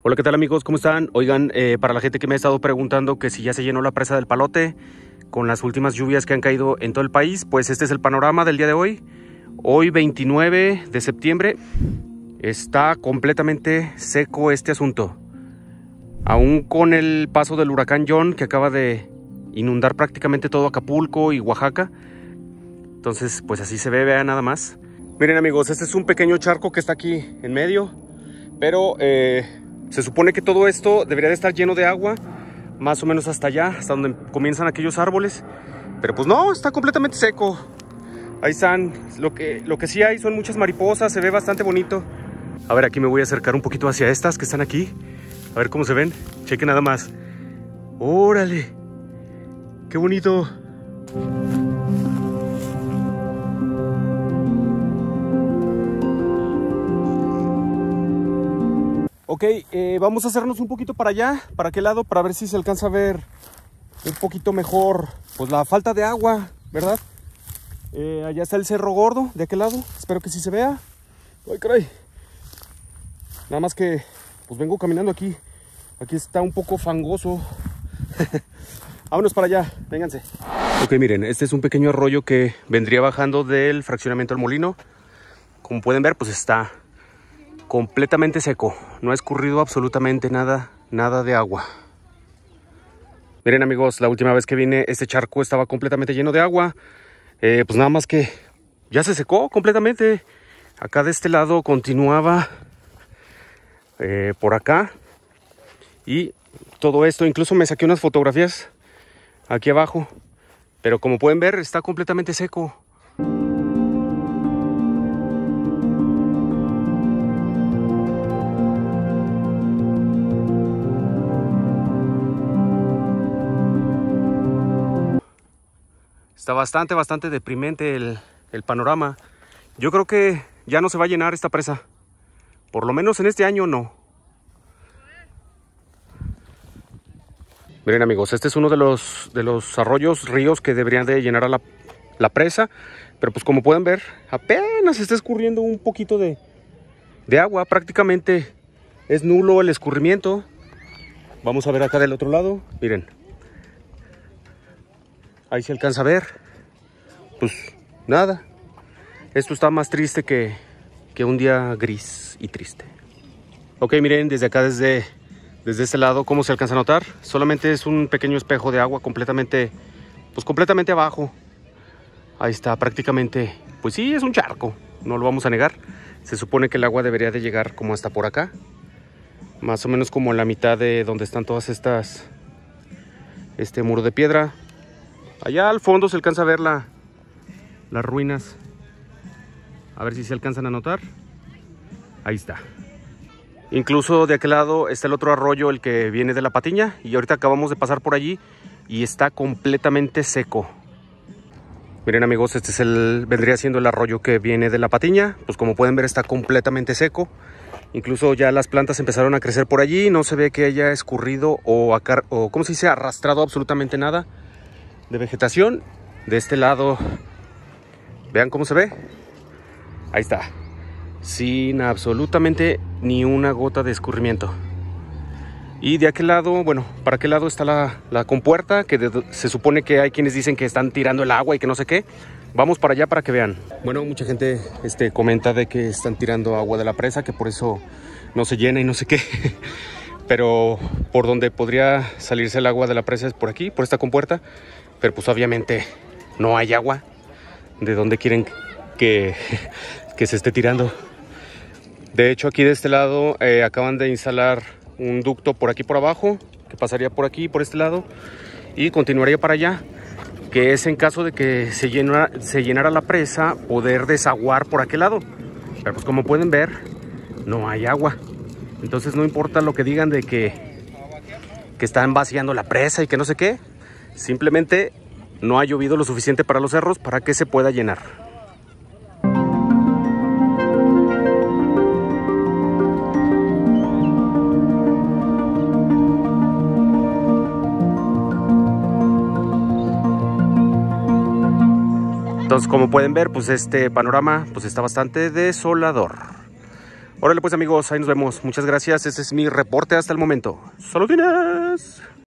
Hola, ¿qué tal amigos? ¿Cómo están? Oigan, eh, para la gente que me ha estado preguntando que si ya se llenó la presa del Palote con las últimas lluvias que han caído en todo el país, pues este es el panorama del día de hoy. Hoy 29 de septiembre está completamente seco este asunto. Aún con el paso del huracán John que acaba de inundar prácticamente todo Acapulco y Oaxaca. Entonces, pues así se ve, vean nada más. Miren amigos, este es un pequeño charco que está aquí en medio, pero eh, se supone que todo esto debería de estar lleno de agua, más o menos hasta allá, hasta donde comienzan aquellos árboles. Pero pues no, está completamente seco. Ahí están, lo que, lo que sí hay son muchas mariposas, se ve bastante bonito. A ver, aquí me voy a acercar un poquito hacia estas que están aquí. A ver cómo se ven. Cheque nada más. ¡Órale! ¡Qué bonito! Ok, eh, vamos a hacernos un poquito para allá, para aquel lado, para ver si se alcanza a ver un poquito mejor, pues la falta de agua, ¿verdad? Eh, allá está el Cerro Gordo, de aquel lado, espero que sí se vea. ¡Ay, caray! Nada más que, pues vengo caminando aquí, aquí está un poco fangoso. Vámonos para allá, vénganse. Ok, miren, este es un pequeño arroyo que vendría bajando del fraccionamiento del molino. Como pueden ver, pues está completamente seco. No ha escurrido absolutamente nada, nada de agua. Miren amigos, la última vez que vine este charco estaba completamente lleno de agua. Eh, pues nada más que ya se secó completamente. Acá de este lado continuaba eh, por acá. Y todo esto, incluso me saqué unas fotografías aquí abajo. Pero como pueden ver, está completamente seco. Está bastante, bastante deprimente el, panorama. Yo creo que ya no se va a llenar esta presa. Por lo menos en este año no. Miren amigos, este es uno de los, de los arroyos, ríos que deberían de llenar a la, la presa. Pero pues como pueden ver, apenas está escurriendo un poquito de, de agua. Prácticamente es nulo el escurrimiento. Vamos a ver acá del otro lado. Miren, Ahí se alcanza a ver. Pues nada. Esto está más triste que, que un día gris y triste. Ok, miren, desde acá, desde, desde este lado, ¿cómo se alcanza a notar? Solamente es un pequeño espejo de agua completamente, pues completamente abajo. Ahí está, prácticamente, pues sí, es un charco, no lo vamos a negar. Se supone que el agua debería de llegar como hasta por acá. Más o menos como la mitad de donde están todas estas, este muro de piedra. Allá al fondo se alcanza a ver la, las ruinas. A ver si se alcanzan a notar. Ahí está. Incluso de aquel lado está el otro arroyo, el que viene de la patiña. Y ahorita acabamos de pasar por allí y está completamente seco. Miren amigos, este es el, vendría siendo el arroyo que viene de la patiña. Pues como pueden ver está completamente seco. Incluso ya las plantas empezaron a crecer por allí. No se ve que haya escurrido o, o ¿cómo se dice? Arrastrado absolutamente nada de vegetación. De este lado, vean cómo se ve. Ahí está. Sin absolutamente ni una gota de escurrimiento. Y de aquel lado, bueno, para aquel lado está la, la compuerta, que se supone que hay quienes dicen que están tirando el agua y que no sé qué. Vamos para allá para que vean. Bueno, mucha gente este, comenta de que están tirando agua de la presa, que por eso no se llena y no sé qué. Pero por donde podría salirse el agua de la presa es por aquí, por esta compuerta. Pero pues obviamente no hay agua. ¿De dónde quieren que, que se esté tirando? De hecho aquí de este lado eh, acaban de instalar un ducto por aquí por abajo. Que pasaría por aquí, por este lado. Y continuaría para allá. Que es en caso de que se llenara, se llenara la presa, poder desaguar por aquel lado. Pero pues como pueden ver, no hay agua. Entonces no importa lo que digan de que, que están vaciando la presa y que no sé qué. Simplemente no ha llovido lo suficiente para los cerros para que se pueda llenar. Entonces, como pueden ver, pues este panorama pues está bastante desolador. Órale pues amigos, ahí nos vemos. Muchas gracias. Ese es mi reporte hasta el momento. ¡Saludines!